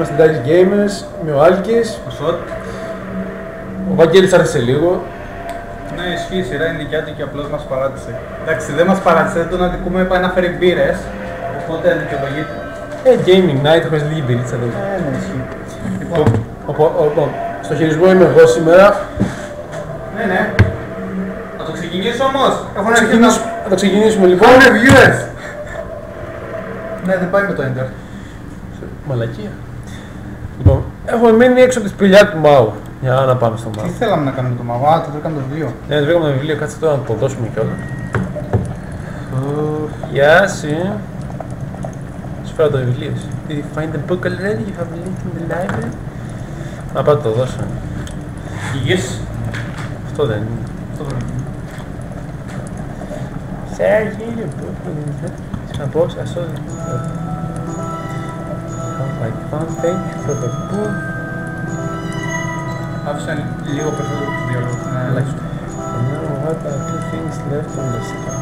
Είμαστε Dice Gamers, είμαι ο Άλκης, Ο Σοτ. ο Βαγγέλης άρχισε λίγο. Ναι, ισχύει, η σειρά είναι δικιά του και απλώς μας παράτησε. Εντάξει, δεν μας παράτησε, δεν τον αδικούμε, πάει να φέρει μπύρες. Οπότε δικαιολογείται. Ε, Gaming Night, έχουμε λίγη μπυρίτσα εδώ. Ε, ναι, ισχύει. Λοιπόν, οπο- λοιπόν, στο χειρισμό είμαι εγώ σήμερα. Ναι, ναι. Θα το ξεκινήσω όμως. Έχω Θα να αρχίσει να... ξεκινήσουμε, θα το ξεκινήσουμε λοιπόν. Πάμε viewers. Ναι, δεν πάει με το enter. Μαλακία. Λοιπόν, έχουμε μείνει έξω από τη σπηλιά του Μάου. Για να πάμε στο Τι Μάου. θέλαμε να κάνουμε το μαγό, α, το βρήκαμε το βιβλίο. Ναι, βρήκαμε το βιβλίο, κάτσε τώρα να το δώσουμε κιόλας. Γεια σου. Σου φέρω το βιβλίο σου. Did you find the book already? You have a link in the library? Να πάω να το δώσω. Υγιές. Αυτό δεν είναι. Αυτό το βιβλίο. Sir, here your book. It's my box. I saw it. Oh, I found thank you for the book. Άφησα λίγο περισσότερο τους διαλόγους, ναι, ελάχιστο. And now what are two things left on the sky?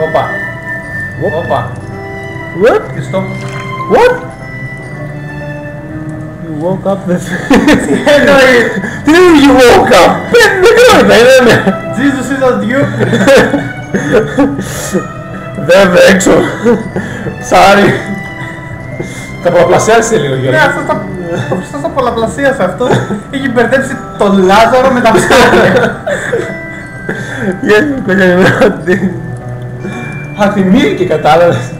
Όπα, What? όπα. What? Κλειστό. What? You woke up the... Εννοεί. Τι είναι you woke up? Δεν ξέρω, δεν είναι. Jesus is on you. Βέβαια έξω. Sorry. Θα πολλαπλασιάσει λίγο Ναι, Γιώργο. αυτός τα, αυτός τα πολλαπλασίασε αυτό. Έχει μπερδέψει τον Λάζαρο με τα ψάρια. Γιατί μου έκανε ότι... Αθυμήθηκε κατάλαβες.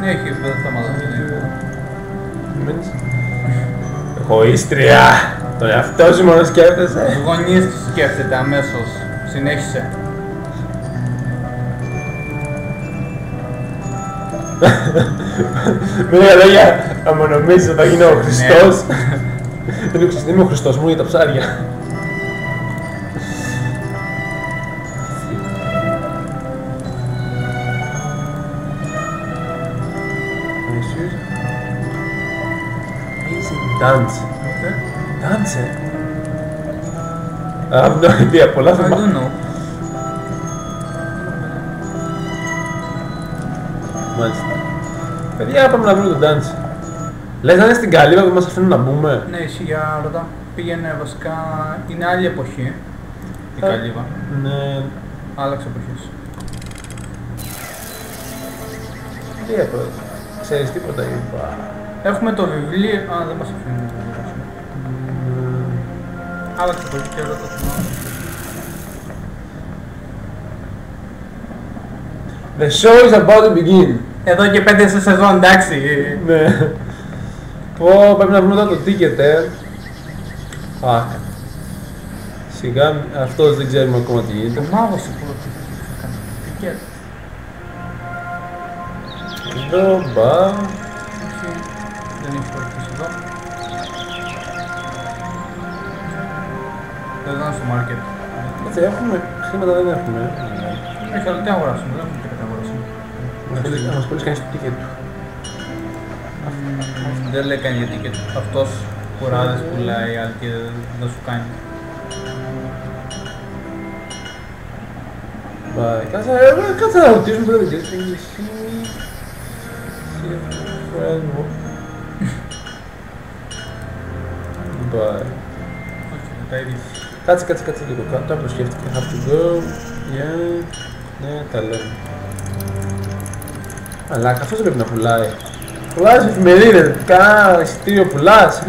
Ναι, έχει δεν θα μάθω. Μένεις. Εγωίστρια. Τον εαυτό σου μόνο σκέφτεσαι. Τους γονείς τους σκέφτεται αμέσως. Συνέχισε. Με λίγα λόγια, άμα νομίζεις ότι θα γίνω ο Χριστός. Δεν είμαι- δεν είμαι ο Χριστός μου για τα ψάρια. Dance. Dance. I have no idea. Πολλά I θα don't know. Μάλιστα. Παιδιά, πάμε να βρούμε τον dance. Λες να είναι στην καλύβα που μας αφήνουν να μπούμε; Ναι, εσύ για ρωτά. Πήγαινε βασικά. Είναι άλλη εποχή. Η Ε. Καλύβα. Ναι. Άλλαξε εποχές. Τι έπρεπε. Ξέρεις τίποτα είπα. Έχουμε το βιβλίο. Α, δεν μας αφήνει να το διαβάσουμε. Άλλαξε εποχή και ρωτά το θυμάμαι. The show is about to begin. Εδώ και πέντε σε σεζόν, εντάξει. Ναι. Πω, πρέπει να βρούμε τώρα το ticket, ε. Fuck. Σιγά, αυτός δεν ξέρουμε ακόμα τι Το γίνεται. μάγος σε πρώτο. Και Εδώ, μπα. Όχι, δεν έχει φορτίσει εδώ. Δεν ήταν στο market. Έτσι, έχουμε χρήματα δεν έχουμε. ε. Έχει αλλά τι αγοράσουμε, δεν έχουμε τι καταγοράσουμε. Να μας πεις- Να μας πεις κανείς το ticket του. Δεν λέει κανεί γιατί και αυτός κουράδες πουλάει, αλλά και δεν σου κάνει. Bye. Κάτσε, ε, κάτσε να ρωτήσουμε τώρα. γιατί είναι εσύ. See a friend. Bye. Όχι, τα ίδια. Κάτσε, κάτσε, κάτσε λίγο κάτω. Το σκέφτηκα. Have to go. Yeah. Ναι, τα λέμε. Αλλά αυτός δεν πρέπει να πουλάει. Πουλάς εφημερίδες, κάνα εισιτήριο πουλάς.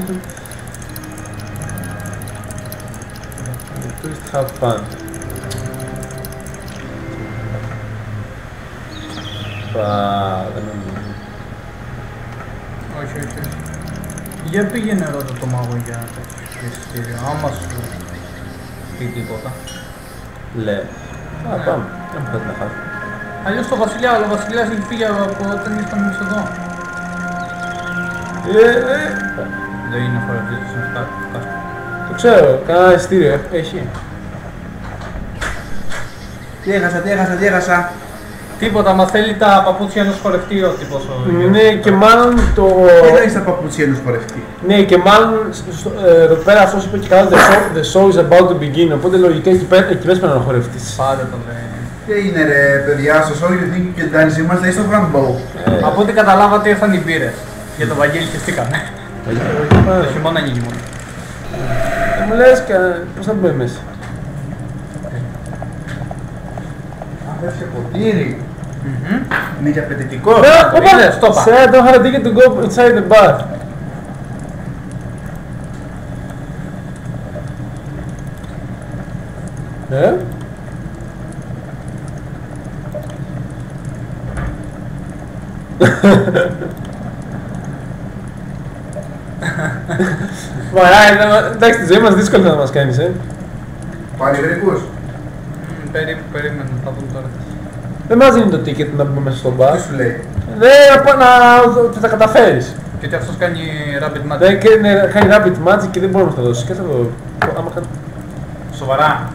Tourist have fun. Πα, δεν νομίζω. Όχι, όχι, όχι. Για πήγαινε ρώτα το μάγο για τέτοιο εισιτήριο, άμα σου πει τίποτα. Λε. Α, Ναι. πάμε. Δεν μου κάτι να χάσω. Αλλιώς το βασιλιά, αλλά ο βασιλιάς έχει φύγει από όταν ήρθαμε εμείς εδώ. Ε, ε. Δεν είναι χορευτής του αυτά. Το ξέρω, κανένα εισιτήριο ε, έχει. Τι έχασα, τι έχασα, τι έχασα. Τίποτα, μα θέλει τα παπούτσια ενός χορευτή ο τύπος ο Γιώργος. Ναι, και μάλλον το. Τι λέει στα παπούτσια ενός χορευτή; Ναι, και μάλλον στο- στο- ε, εδώ πέρα αυτός είπε και καλά the show, the show is about to begin. Οπότε λογικά εκεί πέρα εκεί πέρας πρέπει να χορευτεί. Πάντα το λέει. Τι έγινε ρε παιδιά, στο All You Think You Can Dance είμαστε στο Handball. Από ό,τι καταλάβατε ήρθαν οι μπύρες. Για τον Βαγγέλη χεστήκαμε. Το χειμώνα ανοίγει μόνο. Μου λες και πώς θα μπούμε μέσα. Αν θες και ποτήρι. Μμμ. Είναι και απαιτητικό. Ε, είδες, το είπα. Say I don't have a ticket to go inside the bar. Ε; Μαρά, εντάξει, τη ζωή μας δύσκολη να μας κάνεις, ε. Πάλι γρήγορος. Μμ, περί- Περίμενε, θα δούμε τώρα. Δεν μας δίνει το ticket να μπούμε μέσα στο bar. Τι σου λέει; Δεν να, ότι θα καταφέρεις. Γιατί αυτός κάνει rapid match. Δεν και ναι, κάνει rapid magic και δεν μπορούμε να το δώσει. Και θα το. Άμα κάνει. Σοβαρά.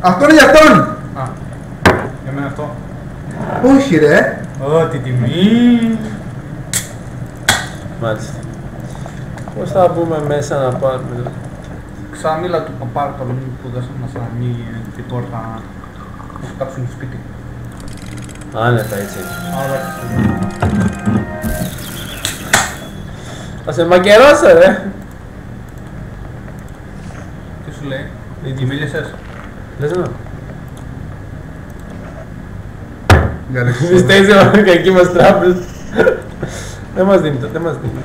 Αυτό είναι για αυτόν. Α, για μένα αυτό. Όχι ρε. Ω, τι τιμή. Μάλιστα. Πώς θα μπούμε μέσα να πάρουμε. Το- Ξαμίλα του παπάρτολου που δεν μας ανοίγει την πόρτα να σου κάψουν το σπίτι. Άνετα έτσι. Άρα, Θα σε μακερώσω ρε. τι σου λέει, Τι- τι μίλησες. Λες να. Γκάλεξι. Πιστεύεις ότι κακή μας τράπεζα. Δεν μας δίνει το, δεν μας δίνει.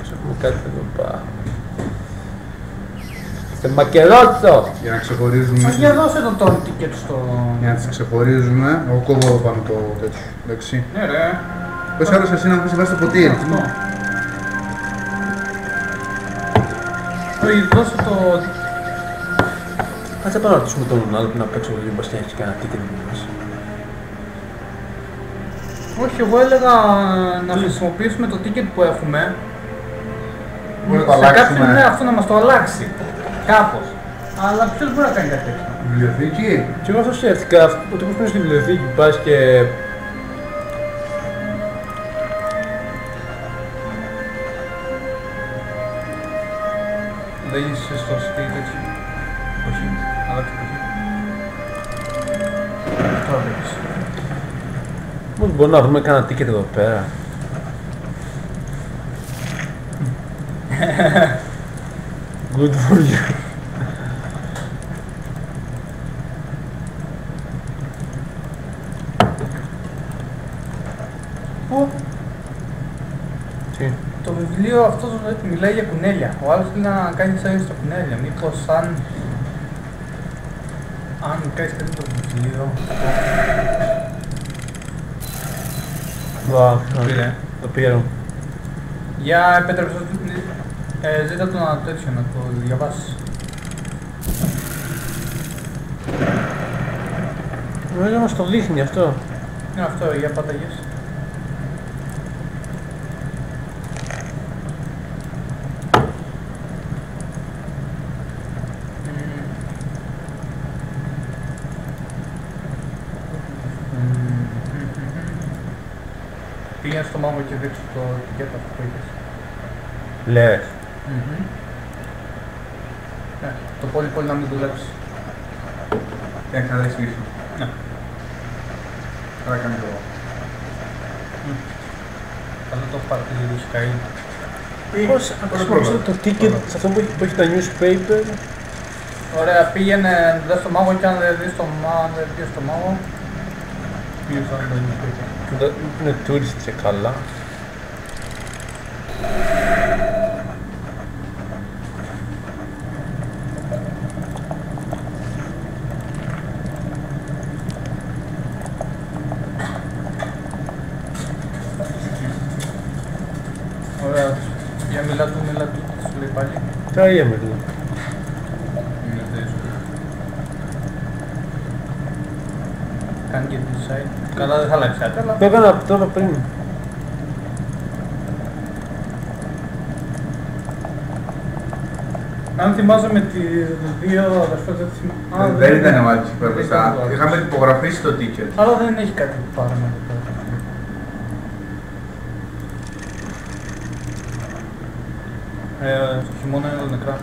Ας έχουμε κάτι εδώ πά. Σε μακερώσω. Για να ξεχωρίζουμε. Ας για δώσε το τον ticket στο... Για να τις ξεχωρίζουμε. Εγώ κόβω εδώ πάνω το τέτοιο. Εντάξει. Ναι ρε, Πώς άλλος εσύ να πεις βάζεις το ποτήρι. αυτό. Όχι, δώσε το... Κάτσε πάνω να ρωτήσουμε τον άλλο που να παίξω το λίγο και έχει κανένα ticket να μας. Όχι, εγώ έλεγα να χρησιμοποιήσουμε το ticket που έχουμε Μπορεί να το σε κάποιον αλλάξουμε. ναι, αυτό να μας το αλλάξει. Κάπως. Αλλά ποιος μπορεί να κάνει κάτι τέτοιο; Βιβλιοθήκη. Και εγώ αυτό σκέφτηκα, ότι πώς πίνεις στη βιβλιοθήκη, πας και Δεν είσαι στο σπίτι έτσι. Όχι, αλλάξε το Τώρα βλέπεις. Πώς μπορούμε να βρούμε κανένα ticket εδώ πέρα; Good for you. Πού; Τι; Το βιβλίο αυτό μιλάει για κουνέλια. Ο άλλος θέλει να κάνει σαν στα κουνέλια. Μήπως αν... Αν κάνεις κάτι το βιβλίο... Wow, Το πήρε. το πήρα. Για επέτρεψε... Ε, ζήτα το να τέτοιο, να το διαβάσεις. Νομίζω μας το δείχνει αυτό. Είναι αυτό, για πάτα yes. Πήγαινε στο μάγο και δείξου το τικέτα που είπες. Λες. Ναι, το πόλι πόλι να μην δουλέψεις. Τι να ξαναδείς πίσω. Ναι. Άρα κάνει το. Αλλά το έχω παρατηρήσει καεί. Πώς χρησιμοποιήσω το ticket σε αυτό που έχει, που έχει τα newspaper; Ωραία, πήγαινε, δες το μάγο και αν δεν δεις το μάγο, αν δεν δεις το μάγο. Πήγαινε στο άλλο newspaper. Το- Είναι tourist και καλά. Ωραία, για μιλά του, μιλά του, τι σου λέει πάλι. Τα ίδια με λέει. Είναι δύσκολο. Κάνει και decide. Καλά δεν θα αλλάξει κάτι, αλλά... Το έκανα τώρα πριν. Αν θυμάσαι με τις δύο αδερφές δεν θυμάμαι. Α, Δεν ήταν ο Άλεξ εκεί πέρα δεν μπροστά. ήταν ο Άλεξ. Είχαμε υπογραφήσει το ticket. Αλλά δεν έχει κάτι που πάρουμε εδώ πέρα. Ε, στο χειμώνα είναι νεκρά.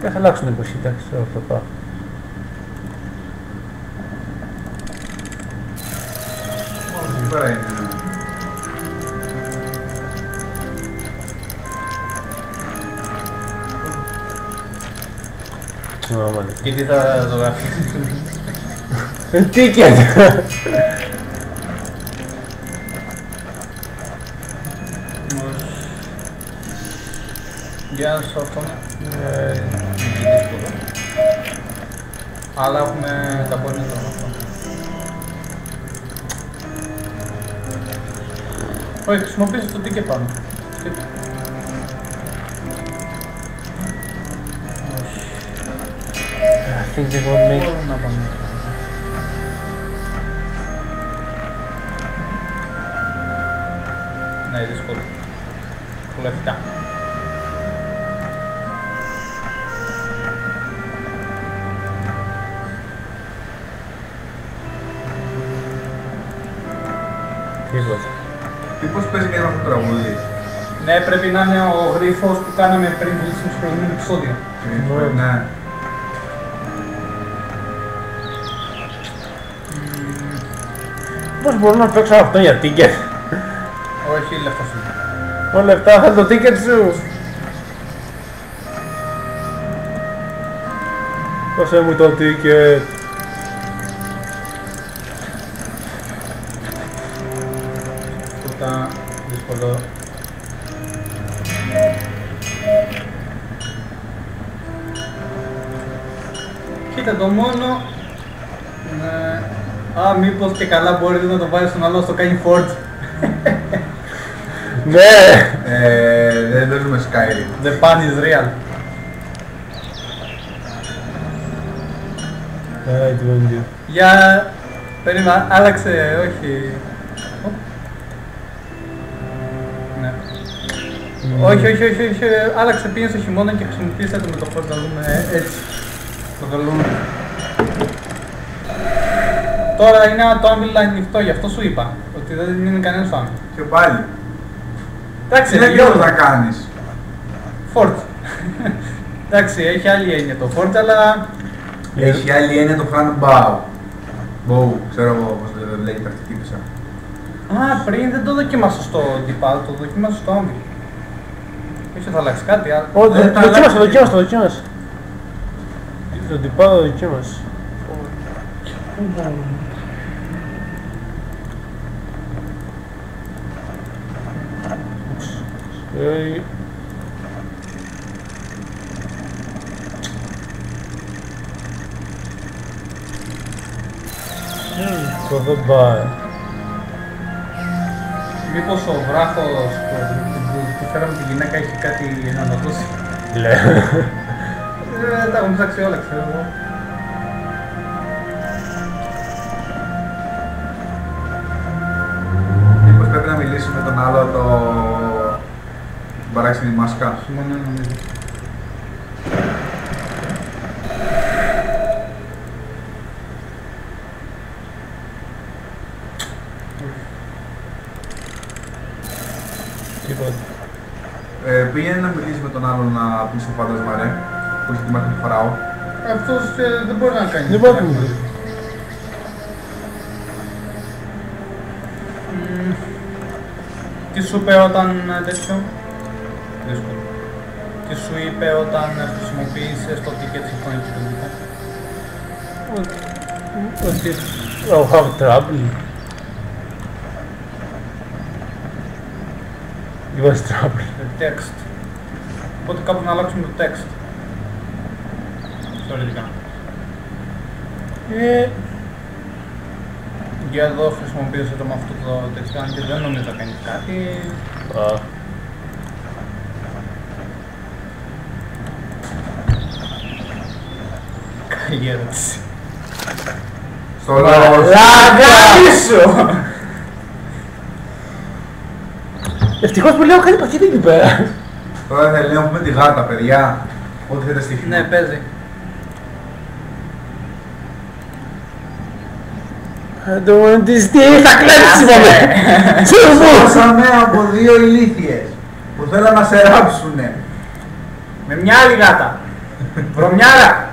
Δεν θα αλλάξουν την εποχή, εντάξει, τώρα θα πάω. Εκεί πέρα είναι. Άμα ναι. Και τι θα ζωγραφεί. Ε, Ticket! Για να σου αυτό. Ε, είναι δύσκολο. Αλλά έχουμε τα πόδια τώρα. Όχι, χρησιμοποιήστε το ticket πάνω. Και- Όχι. I think they won't make Μπορούμε να πάμε. Ναι, δύσκολο. Λεφτά. τίποτα. Μήπως παίζει και ένα αυτό το τραγούδι; Ναι, πρέπει να είναι ο γρίφος που κάναμε πριν κλείσουμε στο προηγούμενο επεισόδιο. Ε, Ναι. Πώς μπορώ να παίξω αυτό για ticket; Όχι, λεφτά σου. Όλα λεφτά θα το ticket σου. Δώσε μου το ticket. Και καλά μπορείτε να το βάλεις στον άλλο στο κάνει Ford. Ναι! Ε, δεν παίζουμε Skyrim. The pan is real. Ε, τι won't do. Για... Περίμενα, άλλαξε, όχι... Οπ. Ναι. Όχι, όχι, όχι, όχι, άλλαξε, πήγε στο χειμώνα και χρησιμοποίησε το με το φως να δούμε ε, έτσι. Το βελούνι. Τώρα είναι το άμυλο ανοιχτό, γι' αυτό σου είπα. Ότι δεν είναι κανένας στο άμυλο. Και πάλι. Εντάξει, Τι ρε δεν Γιώργο, να κάνεις. Ford. Εντάξει, έχει άλλη έννοια το Ford, αλλά Έχει άλλη έννοια το Φραν Μπάου. Μπόου, ξέρω εγώ πώς το λέγεται αυτή η τύπησα. Α, πριν δεν το δοκίμασα στο D-pad, το δοκίμασα στο άμυλο. Ίσως θα αλλάξει κάτι, αλλά... Ω, Δεν τα δοκίμασε, αλλάξει. δοκίμασε, δοκίμασε. Το τυπάδο δοκίμασε. Ε, Το δεν πάει. Μήπως ο βράχος που, που, που φέραμε τη γυναίκα έχει κάτι να το δώσει; Λε. Ε, τα έχουμε ψάξει όλα, ξέρω εγώ. Μήπως πρέπει να μιλήσουμε με τον άλλο το... την παράξενη μάσκα. Χειμώνα νομίζω. Τίποτα. Ε, πήγαινε να μιλήσεις με τον άλλο να πεις στο φάντασμα ρε, που έχει τη μάχη του Φαράω. Αυτός ε, δεν μπορεί να κάνει. Δεν μπορεί να κάνει. Μμμ. Τι σου είπε όταν ε, τέτοιο; Δύσκολο. Τι σου είπε όταν ε, χρησιμοποίησες το ticket συμφωνική του δικά. Ότι I'll have trouble. You was trouble. Το text. Οπότε κάπου να αλλάξουμε το text. Θεωρητικά. Ε, Για εδώ χρησιμοποίησε το με αυτό το text αν και δεν νομίζω να κάνει κάτι. α, Καλή ερώτηση. Στο λόγο Λάκα σου! Ευτυχώς που λέω κάτι παχύτητα εκεί πέρα. Τώρα θα ελέγχουμε τη γάτα, παιδιά. Ό,τι θέλετε στοίχημα. Ναι, παίζει. I don't want this dick. Θα κλέψεις είπαμε. Σώσαμε από δύο ηλίθιες που θέλαν να σε ράψουνε. Με μια άλλη γάτα. Βρωμιάρα.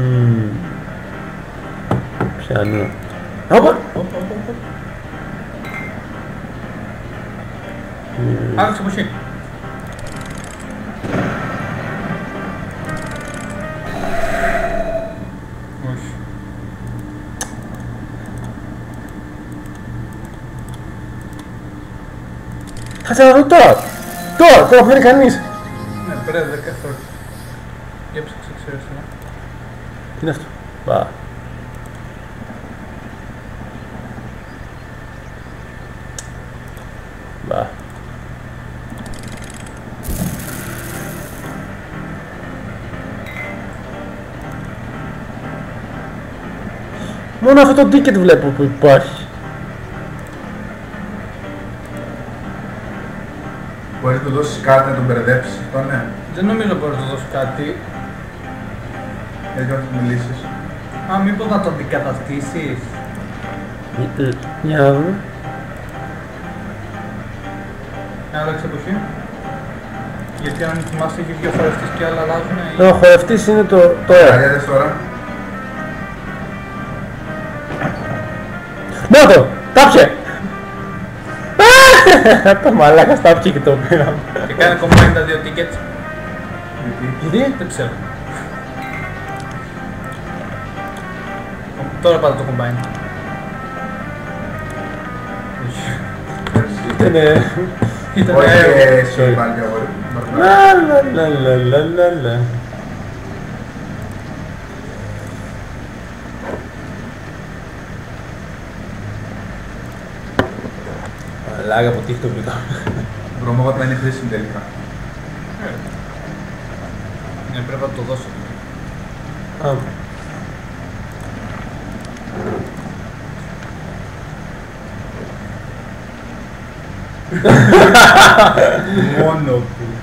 Μμμ. Πιάνω. Όπα. Άλλαξε εποχή. Όχι. Κάτσε να δω τώρα. Τώρα, τώρα που δεν είναι κανείς. Ναι, πρέπει δεν καθόλου. Για ψάξε, ξέρεις, ναι. Τι είναι αυτό. Μπα. Μπα. Μόνο αυτό το ticket βλέπω που υπάρχει. Μπορείς να του δώσεις κάτι να τον μπερδέψεις αυτό, ναι. Δεν νομίζω μπορείς να του δώσεις κάτι. Έτσι να του μιλήσεις. Α, μήπως να το αντικαταστήσεις; Ε, ε, Για να δούμε. Άλλαξε εποχή. Γιατί αν θυμάσαι έχεις δύο φορές και άλλα αλλάζουν. ή- Ο χορευτής είναι το τώρα. Καλιά δες τώρα. Να το! Τάψε! Το μαλάκας τάψε και το πήραμε. Και κάνει combine τα δύο tickets. Γιατί. Γιατί; Δεν ξέρω. Τώρα πάτε το combine. Όχι. Ήτανε... Ήταν Όχι αέριο. και εσύ sorry. πάλι αγόρι. Λα λα λα λα λα λα. Μαλάκα από TikTok μετά. Βρωμόβατα είναι χρήσιμη τελικά. Ναι, πρέπει να το δώσω. Α, Μόνο που. What?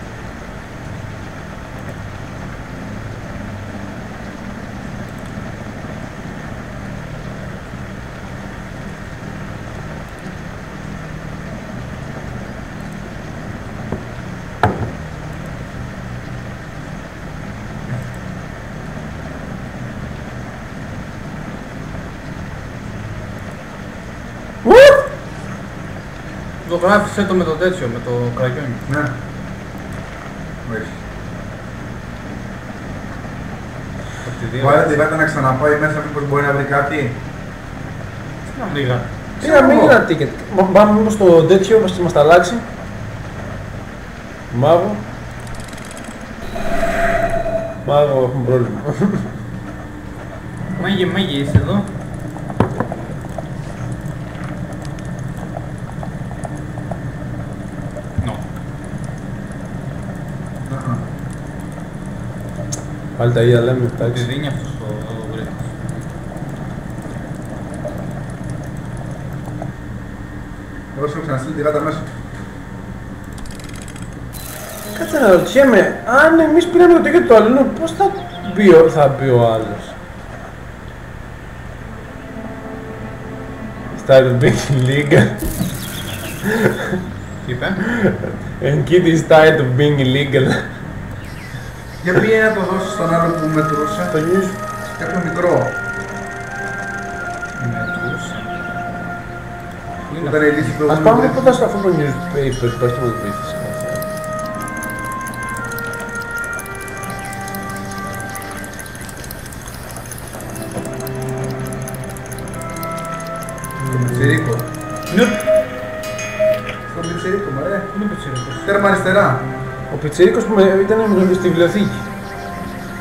Ζωγράφισε το με το τέτοιο, με το κραγιόνι. Ναι. Όχι. Από τη δύο. Βάλε τη βέτα να ξαναπάει μέσα μήπως μπορεί να βρει κάτι; Τι να βρήκα. Πήρα μην ένα ticket. Μα- Πάμε μήπως στο τέτοιο, μας μας τα αλλάξει. Μάγο. Μάγο, έχουμε πρόβλημα. Μάγε, μάγε, είσαι εδώ. No. Αχα. Πάλι τα ίδια λέμε, Τη εντάξει. δίνει αυτός ο αλγορίθμος. Εγώ σου έχω ξαναστείλει τη γάτα μέσα. Κάτσε να ρωτιέμαι, αν εμείς πήραμε το ticket του αλλού, πώς θα μπει, ο- θα μπει ο άλλος; Started being illegal. Τι είπε; And kid is tired of being illegal. Για πήγε να το δώσεις στον άλλο που μετρούσε. Το news. Κάποιο μικρό. Μετρούσε. Πού είναι Ήταν η λύση του Ας πάμε πρώτα στο αυτό το newspaper, πες το μου το πείθεις. Το πιτσιρίκο. Νουπ. Στο πιτσιρίκο, μωρέ. Πού είναι ο Πιτσιρίκος; Τέρμα αριστερά. Ο Πιτσίρικος που με- ήταν με- στη βιβλιοθήκη.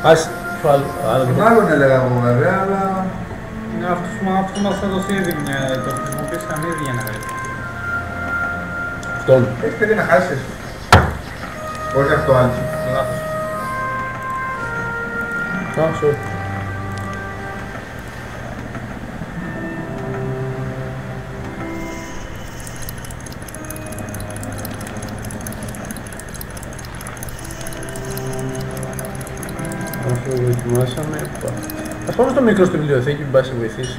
Ας, σου άλλο, άλλο Τον το- άλλον έλεγα εγώ βέβαια, αλλά... Ναι, αυτός που αυτός μας έδωσε ήδη μια... Το χρησιμοποίησαν ήδη για να γράψει. Αυτόν. Έχεις παιδί να χάσεις. Όχι αυτό άλλο. Λάθος. Α, sorry. Το δοκιμάσαμε. Ας πάμε στο μικρό στη βιβλιοθήκη που πάει σε βοηθήσει.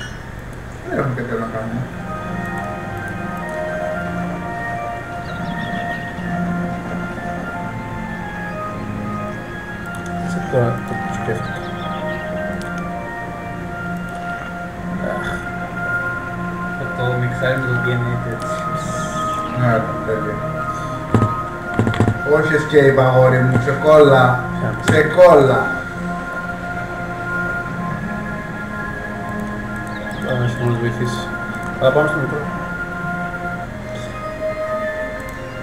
Δεν έχουμε κάτι άλλο να κάνουμε. Σε τώρα το σκέφτομαι. Θα το μιξάρει με το DNA έτσι. Ναι, τέλεια. Όχι escape αγόρι μου, ξεκόλλα. Ξεκόλλα. Πάμε να μας βοηθήσει. Αλλά πάμε στο μικρό.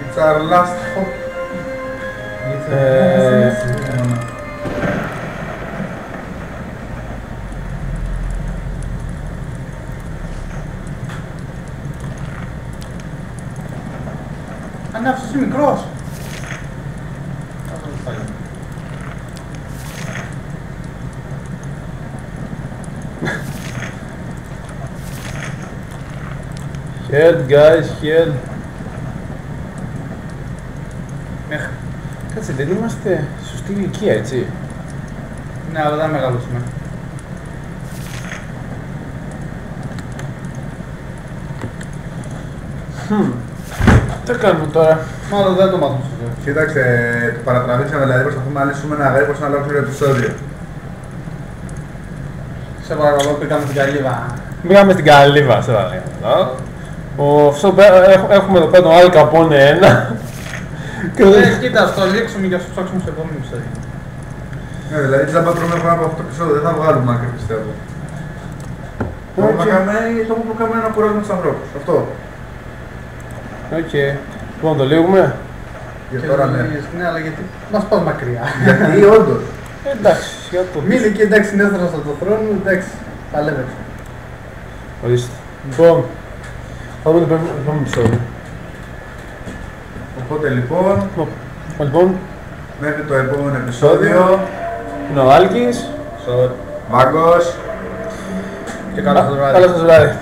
It's our last hope. Ε, Α, ναι, αυτός είναι μικρός. Αυτό το πάει. Help guys, help. Μέχρι. Κάτσε, δεν είμαστε σωστή ηλικία, έτσι. Ναι, αλλά δεν μεγαλώσουμε. Hm. Τι κάνουμε τώρα; Μάλλον δεν το μάθουμε στο ζωή. Κοίταξε, το παρατραβήξαμε, δηλαδή προσπαθούμε να λύσουμε ένα γρήγορο να αλλάξουμε το επεισόδιο. Σε παρακαλώ, πήγαμε στην Καλύβα. Πήγαμε στην Καλύβα, σε παρακαλώ. Ο, αυτό πέρα- έχ- έχουμε εδώ πέρα τον Al Capone 1. Και Ε, δεν- κοίτα, ας το λήξουμε και ας το ψάξουμε στο επόμενο επεισόδιο. Ναι, δηλαδή τζάμπα τρώμε πάνω από αυτό το επεισόδιο, δεν θα βγάλουμε άκρη πιστεύω. Το Οκ. έχουμε κάνει, το έχουμε κάνει ένα κουράγιο στους ανθρώπους. Αυτό. Οκ. Λοιπόν, το λίγουμε. Για Και τώρα ναι. λες, Ναι, αλλά γιατί; Μας πας μακριά. Γιατί όντως. Ε, Εντάξει, για το Μείνε εκεί, εντάξει, είναι έστρος από το χρόνο, εντάξει, τα λέμε. Ορίστε. Λοιπόν, θα δούμε το επόμενο επόμενο επεισόδιο. Οπότε λοιπόν, Λοιπόν, μέχρι το επόμενο επεισόδιο, είναι ο Άλκης. Βάγκος, Και καλά στο βράδυ. Καλό σας βράδυ.